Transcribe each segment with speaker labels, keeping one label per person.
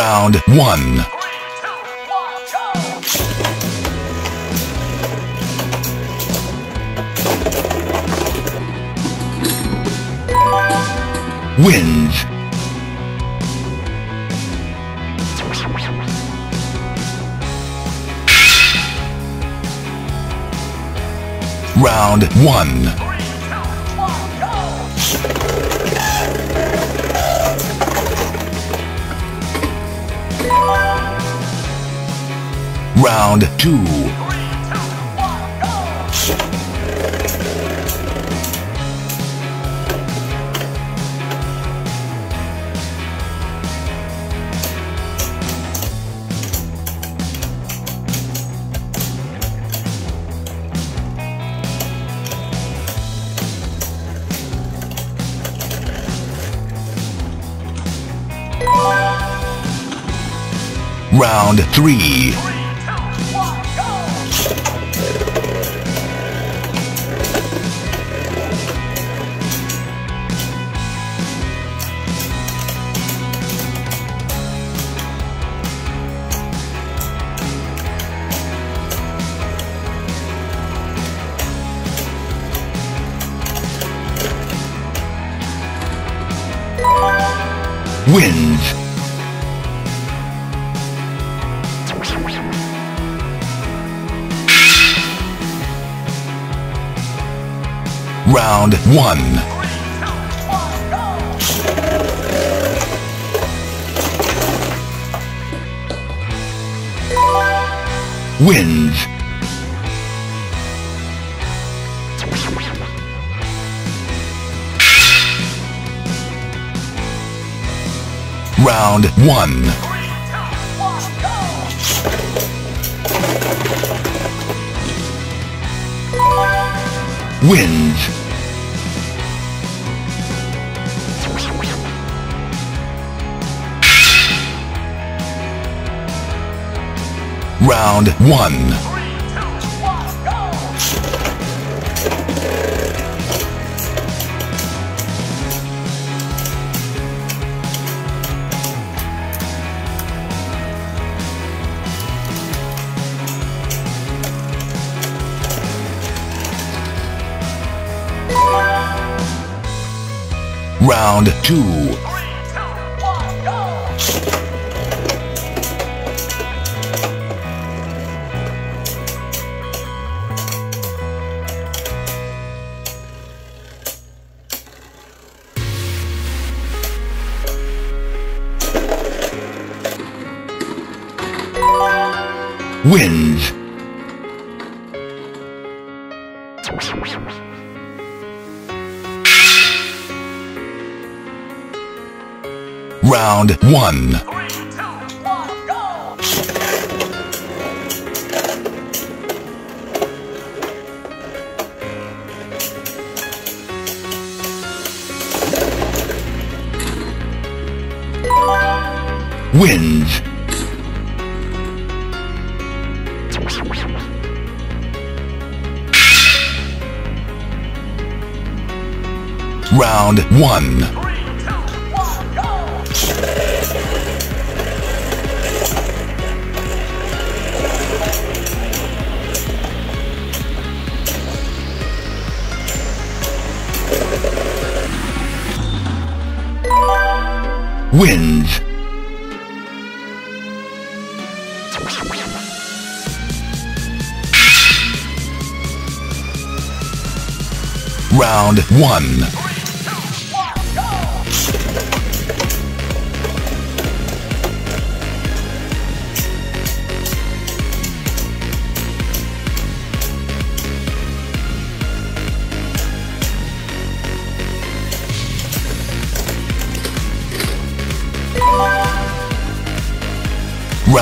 Speaker 1: Round one. Wins. Round one. Round two. Round 3 Round one. Wins. Round one. Wins. Round one. Round two. Wins. Round one. Wins. Round one. Wins. Round one.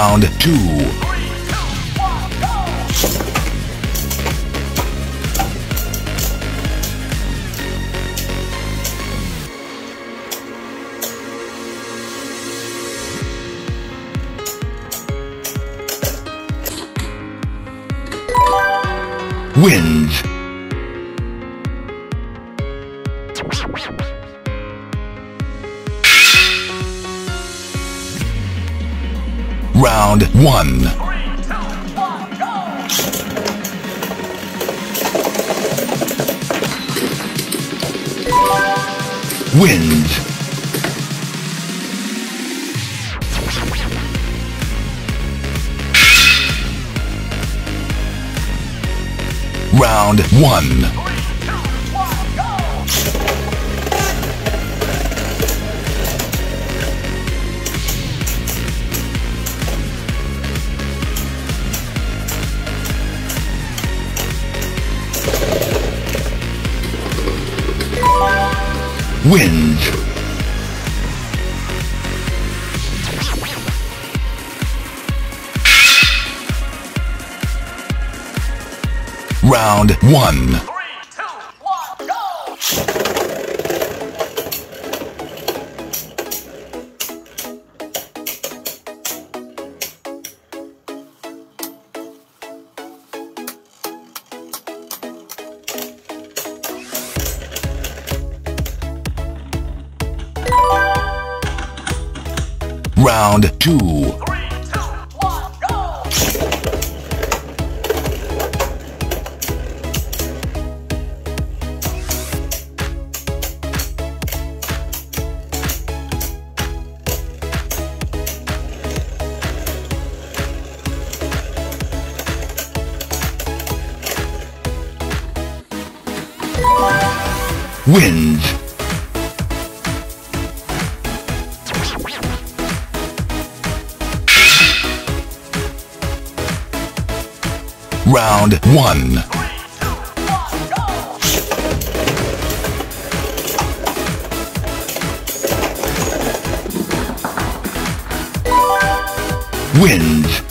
Speaker 1: Round two. Wins. Round one. Wins. Round one. Wind. Round
Speaker 2: 1
Speaker 1: Round two.
Speaker 2: Three, two, one!
Speaker 1: Wins. Round one. Wins.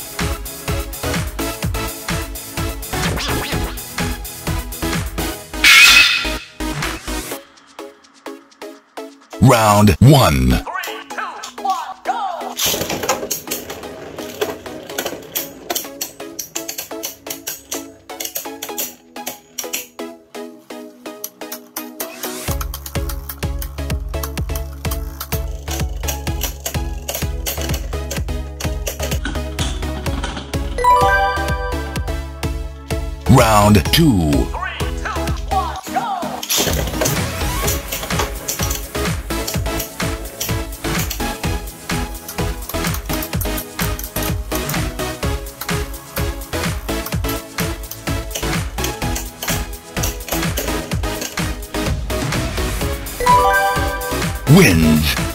Speaker 1: Round one, Round two. Wins.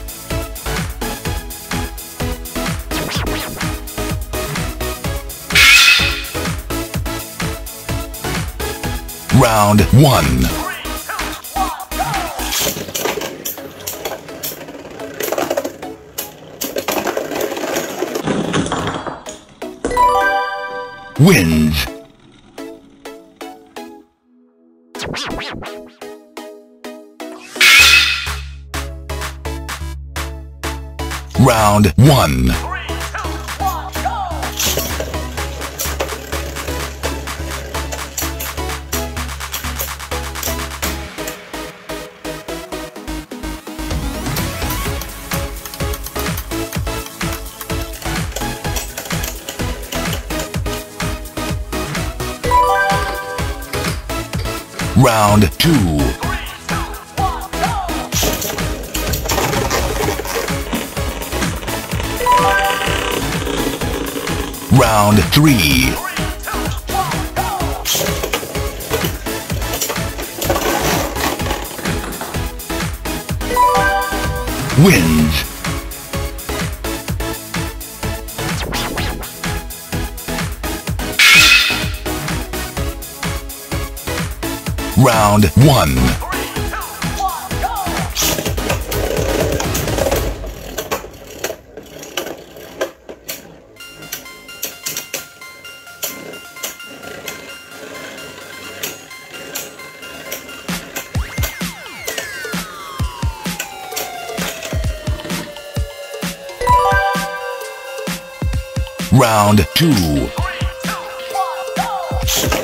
Speaker 1: Round one. Wins. Round one. Round two. Round three. Wins. Round one. Round two.
Speaker 2: Three, two, one,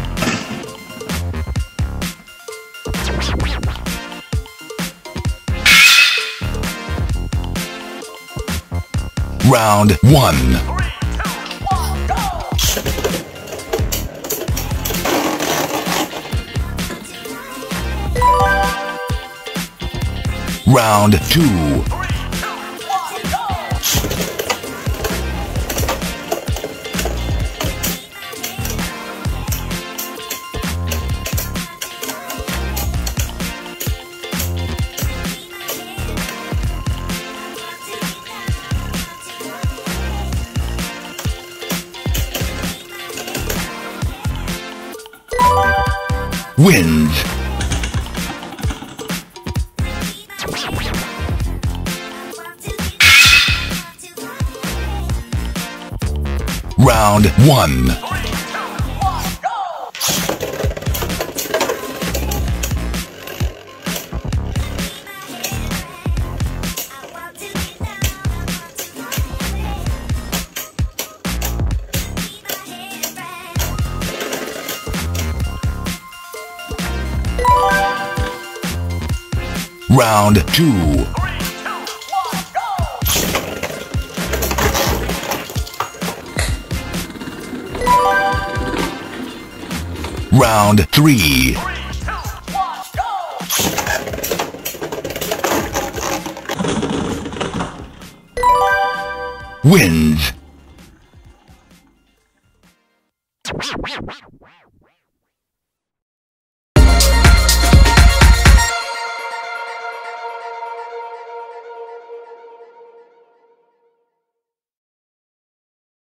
Speaker 1: Round 1.
Speaker 2: Three, two, one, go!
Speaker 1: Round 2.
Speaker 2: Three, two,
Speaker 1: Wins. Round 1. Round 2.
Speaker 2: Three, two!
Speaker 1: Round 3.
Speaker 2: Three!
Speaker 1: Wins.